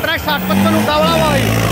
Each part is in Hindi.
कॉन्ट्रैक्ट साठ पचपन उठा हुआ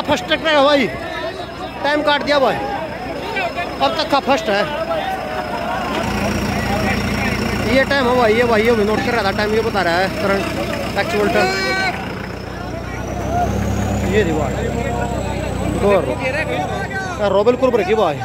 का फ़र्स्ट ट्रैक्टर है भाई। टाइम काट दिया भाई अब तक का फ़र्स्ट है। ये टाइम है भाई, ये भाई, ये नोट कर रहा था टाइम ये बता रहा है करंट एक्चुअल टाइम ये रिवार्ड। रोबल कुर्ब रखी भाई